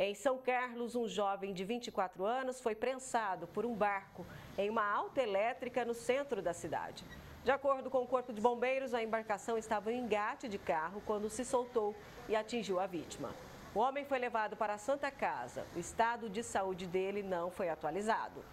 Em São Carlos, um jovem de 24 anos foi prensado por um barco em uma alta elétrica no centro da cidade. De acordo com o Corpo de Bombeiros, a embarcação estava em engate de carro quando se soltou e atingiu a vítima. O homem foi levado para a Santa Casa. O estado de saúde dele não foi atualizado.